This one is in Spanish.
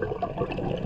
Gracias.